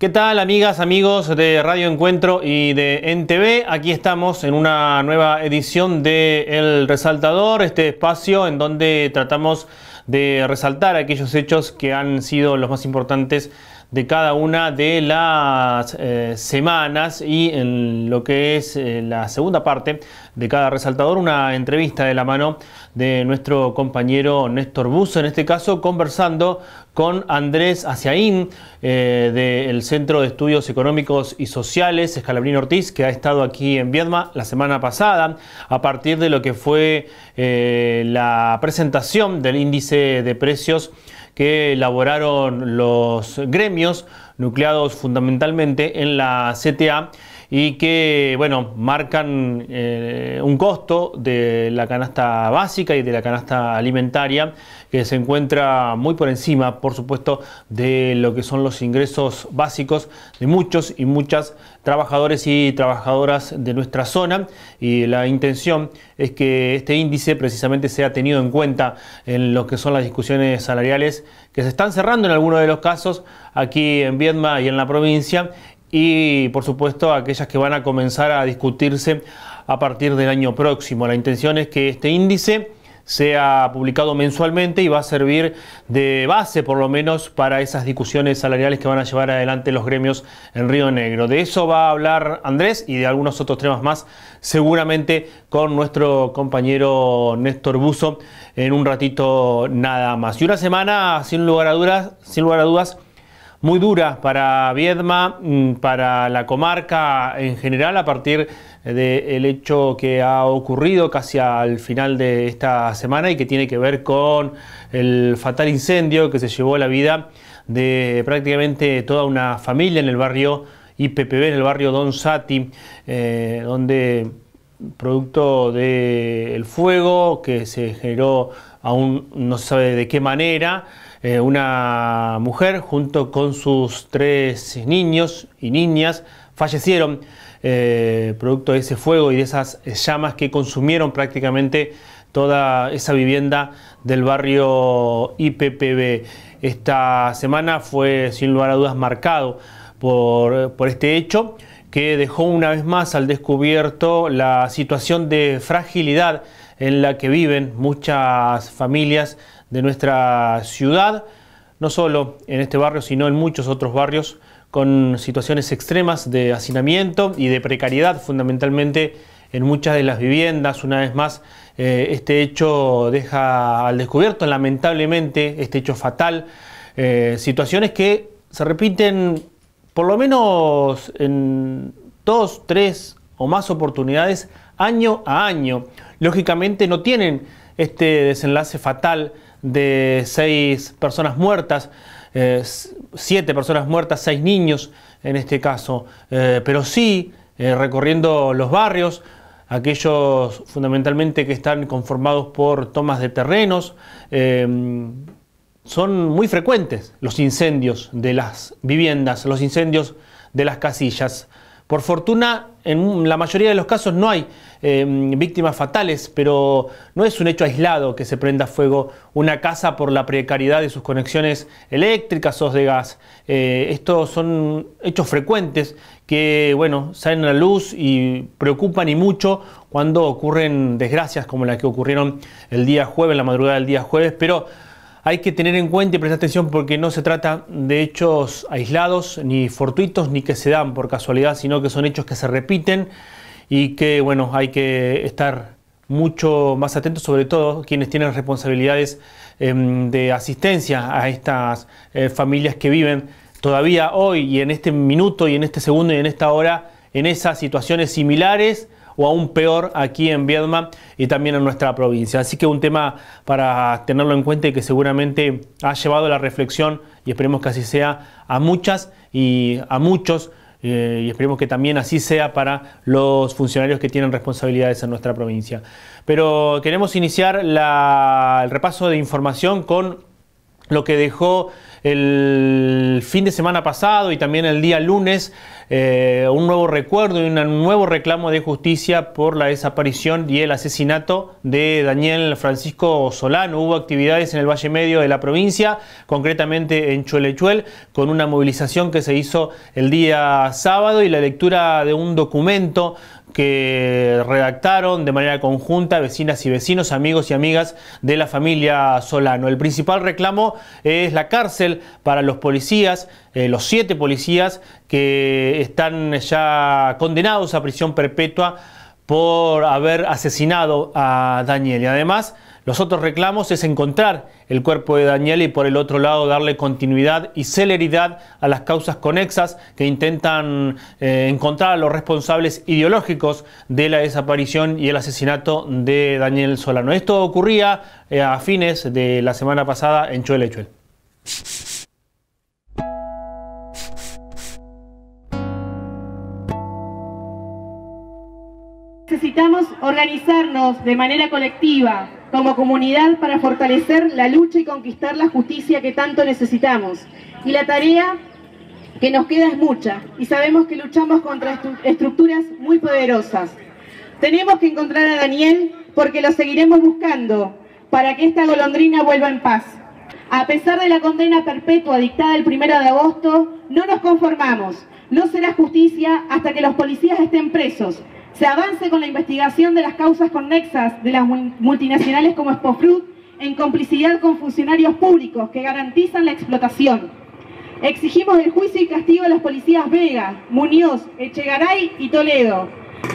¿Qué tal amigas, amigos de Radio Encuentro y de NTV? Aquí estamos en una nueva edición de El Resaltador, este espacio en donde tratamos de resaltar aquellos hechos que han sido los más importantes de cada una de las eh, semanas y en lo que es eh, la segunda parte de cada resaltador, una entrevista de la mano de nuestro compañero Néstor Buzo, en este caso conversando con Andrés Aciaín eh, del Centro de Estudios Económicos y Sociales, Escalabrín Ortiz, que ha estado aquí en Viedma la semana pasada a partir de lo que fue la presentación del índice de precios que elaboraron los gremios nucleados fundamentalmente en la CTA y que bueno, marcan eh, un costo de la canasta básica y de la canasta alimentaria que se encuentra muy por encima, por supuesto, de lo que son los ingresos básicos de muchos y muchas trabajadores y trabajadoras de nuestra zona. Y la intención es que este índice precisamente sea tenido en cuenta en lo que son las discusiones salariales que se están cerrando en algunos de los casos aquí en Viedma y en la provincia y por supuesto aquellas que van a comenzar a discutirse a partir del año próximo. La intención es que este índice sea publicado mensualmente y va a servir de base por lo menos para esas discusiones salariales que van a llevar adelante los gremios en Río Negro. De eso va a hablar Andrés y de algunos otros temas más seguramente con nuestro compañero Néstor Buzo en un ratito nada más. Y una semana sin lugar a dudas, sin lugar a dudas muy dura para Viedma, mm, para la comarca en general, a partir del hecho que ha ocurrido casi al final de esta semana y que tiene que ver con el fatal incendio que se llevó la vida de prácticamente toda una familia en el barrio IPPB, en el barrio Don Sati, eh, donde producto del fuego que se generó aún no se sabe de qué manera, eh, una mujer junto con sus tres niños y niñas fallecieron eh, producto de ese fuego y de esas llamas que consumieron prácticamente toda esa vivienda del barrio IPPB. Esta semana fue sin lugar a dudas marcado por, por este hecho que dejó una vez más al descubierto la situación de fragilidad en la que viven muchas familias de nuestra ciudad, no solo en este barrio, sino en muchos otros barrios con situaciones extremas de hacinamiento y de precariedad fundamentalmente en muchas de las viviendas. Una vez más, eh, este hecho deja al descubierto, lamentablemente, este hecho fatal, eh, situaciones que se repiten por lo menos en dos, tres o más oportunidades año a año. Lógicamente no tienen este desenlace fatal de seis personas muertas, eh, siete personas muertas, seis niños en este caso, eh, pero sí eh, recorriendo los barrios, aquellos fundamentalmente que están conformados por tomas de terrenos, son muy frecuentes los incendios de las viviendas, los incendios de las casillas. Por fortuna, en la mayoría de los casos no hay eh, víctimas fatales, pero no es un hecho aislado que se prenda fuego una casa por la precariedad de sus conexiones eléctricas o de gas. Eh, estos son hechos frecuentes que, bueno, salen a la luz y preocupan y mucho cuando ocurren desgracias como las que ocurrieron el día jueves, la madrugada del día jueves, pero hay que tener en cuenta y prestar atención porque no se trata de hechos aislados, ni fortuitos, ni que se dan por casualidad, sino que son hechos que se repiten y que, bueno, hay que estar mucho más atentos, sobre todo quienes tienen responsabilidades em, de asistencia a estas eh, familias que viven todavía hoy y en este minuto y en este segundo y en esta hora en esas situaciones similares o aún peor aquí en Viedma y también en nuestra provincia. Así que un tema para tenerlo en cuenta y que seguramente ha llevado la reflexión y esperemos que así sea a muchas y a muchos eh, y esperemos que también así sea para los funcionarios que tienen responsabilidades en nuestra provincia. Pero queremos iniciar el repaso de información con lo que dejó el fin de semana pasado y también el día lunes eh, un nuevo recuerdo y un nuevo reclamo de justicia por la desaparición y el asesinato de Daniel Francisco Solano. Hubo actividades en el Valle Medio de la provincia, concretamente en Chuelechuel, con una movilización que se hizo el día sábado y la lectura de un documento que redactaron de manera conjunta vecinas y vecinos, amigos y amigas de la familia Solano. El principal reclamo es la cárcel para los policías, eh, los siete policías que están ya condenados a prisión perpetua por haber asesinado a Daniel. Y además, los otros reclamos es encontrar el cuerpo de Daniel y por el otro lado darle continuidad y celeridad a las causas conexas que intentan eh, encontrar a los responsables ideológicos de la desaparición y el asesinato de Daniel Solano. Esto ocurría eh, a fines de la semana pasada en Chuelechuel. Necesitamos organizarnos de manera colectiva, como comunidad, para fortalecer la lucha y conquistar la justicia que tanto necesitamos. Y la tarea que nos queda es mucha, y sabemos que luchamos contra estructuras muy poderosas. Tenemos que encontrar a Daniel porque lo seguiremos buscando para que esta golondrina vuelva en paz. A pesar de la condena perpetua dictada el primero de agosto, no nos conformamos. No será justicia hasta que los policías estén presos, se avance con la investigación de las causas conexas de las multinacionales como Spofruit en complicidad con funcionarios públicos que garantizan la explotación. Exigimos el juicio y castigo de las policías Vega, Muñoz, Echegaray y Toledo.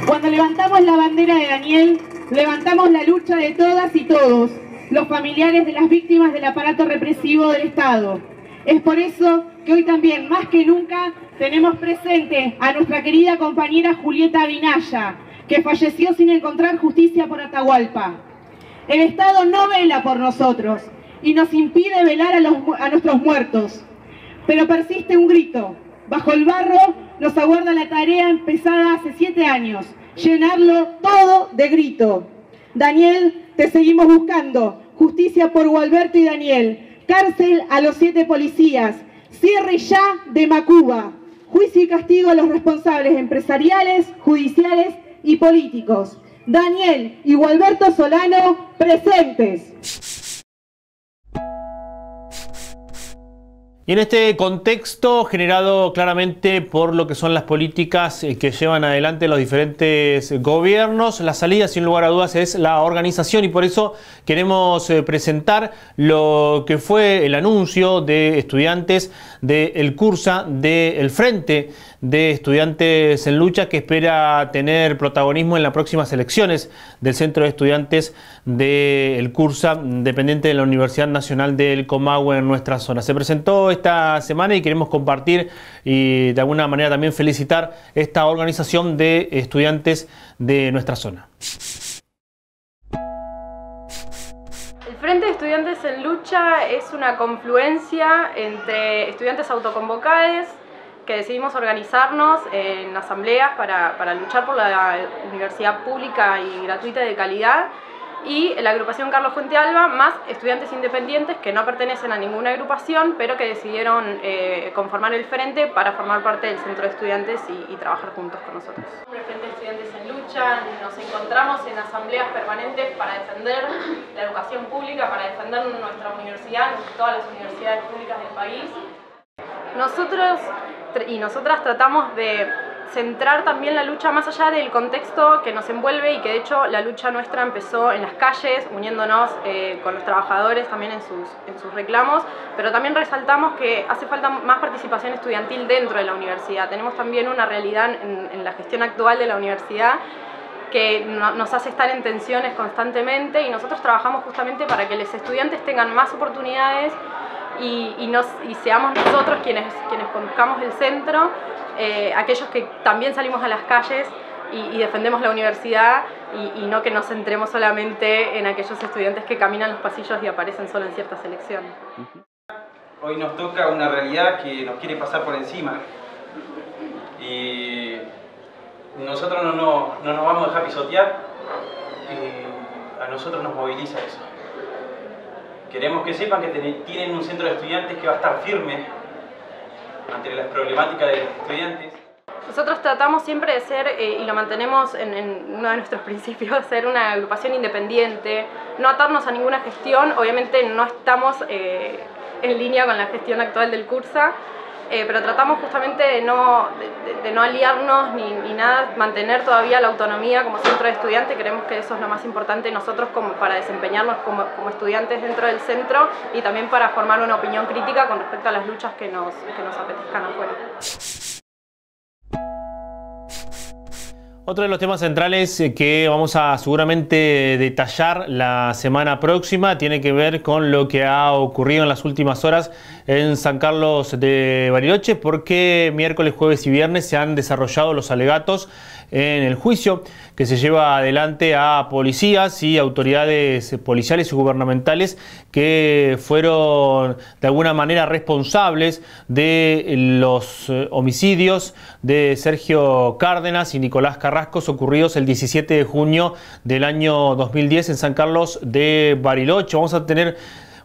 Cuando levantamos la bandera de Daniel, levantamos la lucha de todas y todos, los familiares de las víctimas del aparato represivo del Estado. Es por eso que hoy también, más que nunca, tenemos presente a nuestra querida compañera Julieta Vinaya, que falleció sin encontrar justicia por Atahualpa. El Estado no vela por nosotros y nos impide velar a, a nuestros muertos. Pero persiste un grito. Bajo el barro nos aguarda la tarea empezada hace siete años, llenarlo todo de grito. Daniel, te seguimos buscando. Justicia por Gualberto y Daniel. Cárcel a los siete policías. Cierre ya de Macuba juicio y castigo a los responsables empresariales, judiciales y políticos. Daniel y Gualberto Solano, presentes. Y en este contexto generado claramente por lo que son las políticas eh, que llevan adelante los diferentes gobiernos, la salida sin lugar a dudas es la organización. Y por eso queremos eh, presentar lo que fue el anuncio de estudiantes del CURSA del Frente de Estudiantes en Lucha que espera tener protagonismo en las próximas elecciones del Centro de Estudiantes del CURSA, dependiente de la Universidad Nacional del Comahue en nuestra zona. Se presentó esta semana y queremos compartir y de alguna manera también felicitar esta organización de estudiantes de nuestra zona. El Frente de Estudiantes en Lucha es una confluencia entre estudiantes autoconvocados que decidimos organizarnos en asambleas para, para luchar por la universidad pública y gratuita de calidad y la agrupación Carlos Fuente Alba, más estudiantes independientes que no pertenecen a ninguna agrupación, pero que decidieron eh, conformar el frente para formar parte del centro de estudiantes y, trabajar juntos con nosotros. Frente de Estudiantes en Lucha, nos encontramos en asambleas permanentes para defender la educación pública, para defender nuestra universidad, todas las universidades públicas del país. Nosotros y nosotras tratamos de centrar también la lucha más allá del contexto que nos envuelve y que de hecho la lucha nuestra empezó en las calles, uniéndonos eh, con los trabajadores también en sus, en sus reclamos, pero también resaltamos que hace falta más participación estudiantil dentro de la universidad. Tenemos también una realidad en, la gestión actual de la universidad que nos hace estar en tensiones constantemente y nosotros trabajamos justamente para que los estudiantes tengan más oportunidades y, seamos nosotros quienes, quienes conduzcamos el centro eh, aquellos que también salimos a las calles y, defendemos la universidad y, no que nos centremos solamente en aquellos estudiantes que caminan los pasillos y aparecen solo en ciertas elecciones. Hoy nos toca una realidad que nos quiere pasar por encima y nosotros no, no, no nos vamos a dejar pisotear, y a nosotros nos moviliza eso. Queremos que sepan que tienen un centro de estudiantes que va a estar firme ante las problemáticas de los estudiantes. Nosotros tratamos siempre de ser, eh, y lo mantenemos en, uno de nuestros principios, ser una agrupación independiente, no atarnos a ninguna gestión, obviamente no estamos eh, en línea con la gestión actual del CURSA, eh, pero tratamos justamente de no, de, no aliarnos ni, nada, mantener todavía la autonomía como centro de estudiantes, creemos que eso es lo más importante nosotros como para desempeñarnos como, como estudiantes dentro del centro y también para formar una opinión crítica con respecto a las luchas que nos, que nos apetezcan afuera. Otro de los temas centrales eh, que vamos a seguramente detallar la semana próxima tiene que ver con lo que ha ocurrido en las últimas horas en San Carlos de Bariloche, porque miércoles, jueves y viernes se han desarrollado los alegatos en el juicio que se lleva adelante a policías y autoridades policiales y gubernamentales que fueron de alguna manera responsables de los eh, homicidios de Sergio Cárdenas y Nicolás Carrascos ocurridos el 17 de junio del año 2010 en San Carlos de Bariloche. Vamos a tener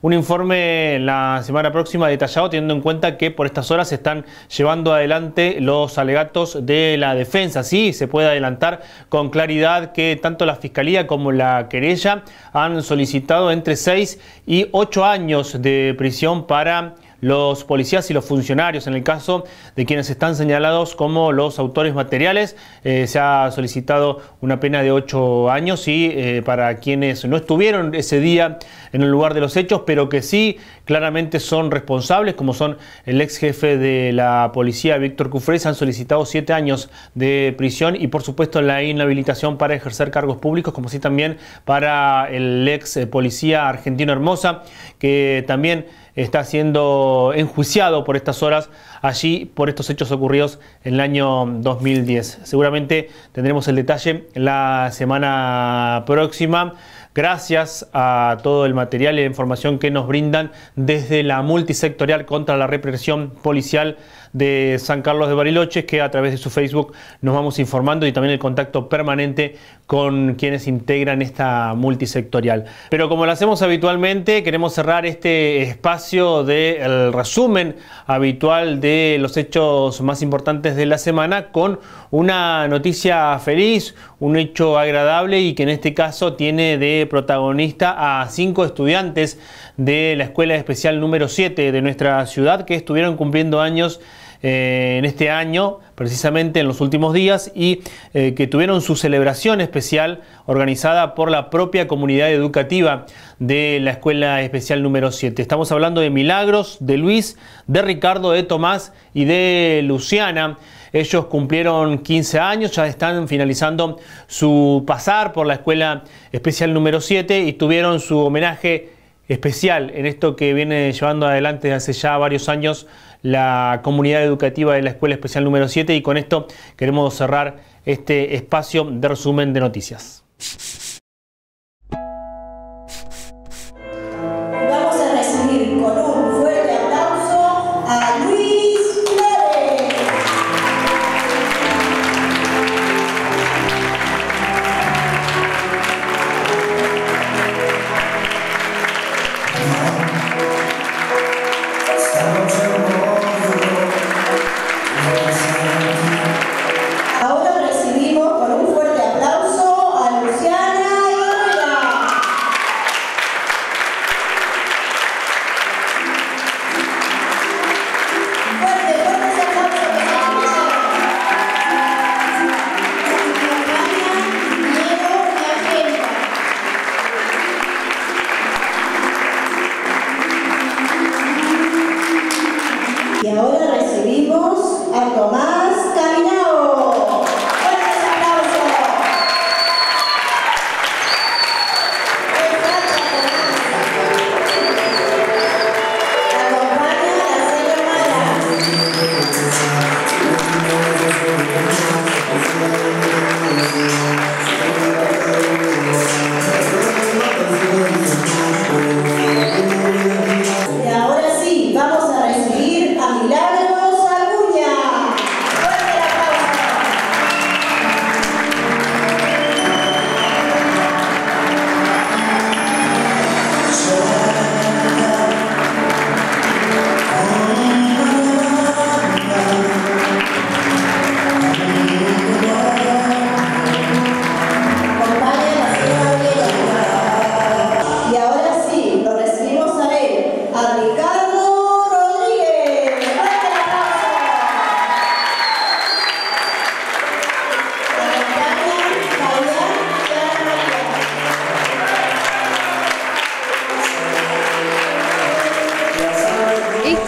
un informe la semana próxima detallado teniendo en cuenta que por estas horas se están llevando adelante los alegatos de la defensa. Sí, se puede adelantar con claridad que tanto la Fiscalía como la querella han solicitado entre 6 y 8 años de prisión para los policías y los funcionarios. En el caso de quienes están señalados como los autores materiales, eh, se ha solicitado una pena de ocho años y eh, para quienes no estuvieron ese día en el lugar de los hechos, pero que sí claramente son responsables, como son el ex jefe de la policía, Víctor Cufrés, han solicitado siete años de prisión y por supuesto la inhabilitación para ejercer cargos públicos, como sí también para el ex policía argentino Hermosa, que también está siendo enjuiciado por estas horas allí por estos hechos ocurridos en el año 2010. Seguramente tendremos el detalle la semana próxima. Gracias a todo el material y la información que nos brindan desde la multisectorial contra la represión policial de San Carlos de Bariloche, que a través de su Facebook nos vamos informando y también el contacto permanente con quienes integran esta multisectorial. Pero como lo hacemos habitualmente, queremos cerrar este espacio del resumen habitual de los hechos más importantes de la semana con una noticia feliz, un hecho agradable y que en este caso tiene de protagonista a cinco estudiantes de la Escuela Especial número 7 de nuestra ciudad que estuvieron cumpliendo años eh, en este año, precisamente en los últimos días, y eh, que tuvieron su celebración especial organizada por la propia comunidad educativa de la Escuela Especial número 7. Estamos hablando de Milagros, de Luis, de Ricardo, de Tomás y de Luciana. Ellos cumplieron 15 años, ya están finalizando su pasar por la Escuela Especial número 7 y tuvieron su homenaje especial en esto que viene llevando adelante hace ya varios años la comunidad educativa de la Escuela Especial número 7 y con esto queremos cerrar este espacio de resumen de noticias.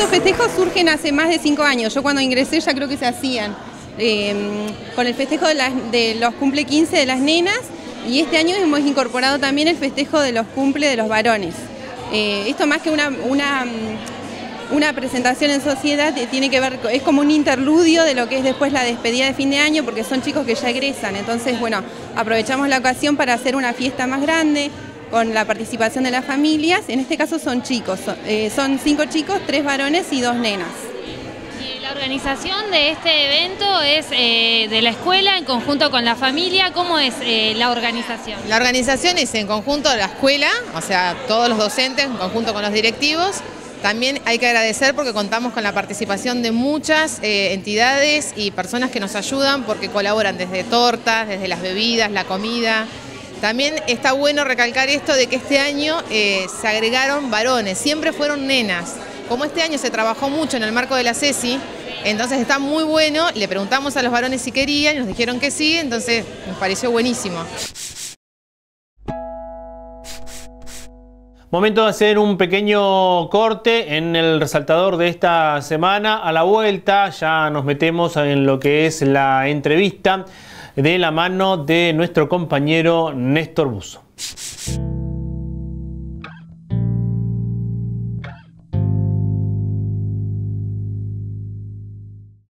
Festejos surgen hace más de cinco años. Yo cuando ingresé ya creo que se hacían. Em, con el festejo de, los cumple 15 de las nenas y este año hemos incorporado también el festejo de los cumple de los varones. Eh, esto más que una, una, una, presentación en sociedad eh, tiene que ver, es como un interludio de lo que es después la despedida de fin de año porque son chicos que ya egresan, entonces bueno, aprovechamos la ocasión para hacer una fiesta más grande, con la participación de las familias. En este caso son chicos, eh, son, cinco chicos, tres varones y dos nenas. Y la organización de este evento es eh, de la escuela en conjunto con la familia. ¿Cómo es eh, la organización? La organización es en conjunto de la escuela, o sea, todos los docentes en conjunto con los directivos. También hay que agradecer porque contamos con la participación de muchas entidades y personas que nos ayudan porque colaboran desde tortas, desde las bebidas, la comida, también está bueno recalcar esto de que este año eh, se agregaron varones, siempre fueron nenas. Como este año se trabajó mucho en el marco de la CESI, entonces está muy bueno, le preguntamos a los varones si querían, nos dijeron que sí, entonces nos pareció buenísimo. Momento de hacer un pequeño corte en el resaltador de esta semana. A la vuelta ya nos metemos en lo que es la entrevista de la mano de nuestro compañero Néstor Buzo.